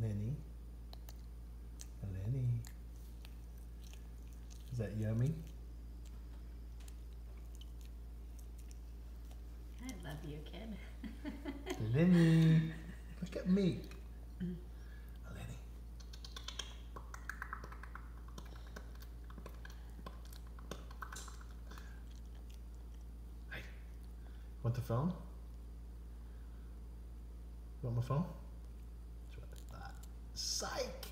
Lenny. Lenny. Is that yummy? I love you, kid. Lenny. Look at me. Lenny. Hey. Want the phone? Want my phone? Psych.